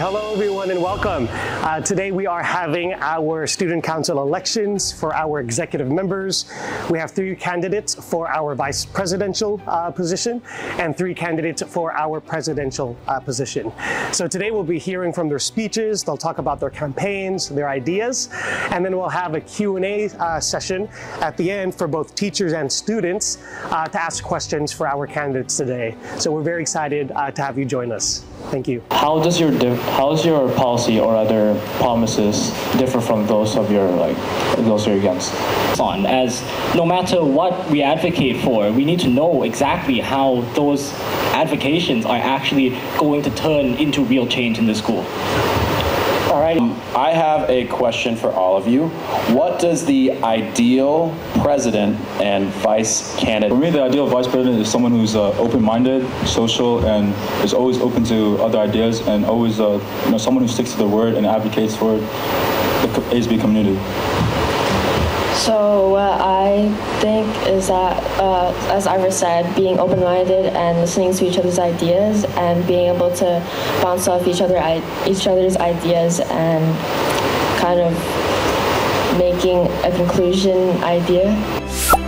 Hello, everyone, and welcome. Uh, today we are having our student council elections for our executive members. We have three candidates for our vice presidential uh, position and three candidates for our presidential uh, position. So today we'll be hearing from their speeches. They'll talk about their campaigns, their ideas, and then we'll have a Q&A uh, session at the end for both teachers and students uh, to ask questions for our candidates today. So we're very excited uh, to have you join us. Thank you. How does your how does your policy or other promises differ from those of your like those you're against? On as no matter what we advocate for, we need to know exactly how those advocations are actually going to turn into real change in the school. All right. I have a question for all of you. What does the ideal president and vice candidate? For me, the ideal vice president is someone who's uh, open-minded, social, and is always open to other ideas, and always, uh, you know, someone who sticks to their word and advocates for the ASB community. So what I think is that, uh, as Ira said, being open-minded and listening to each other's ideas and being able to bounce off each other each other's ideas and kind of making a conclusion idea.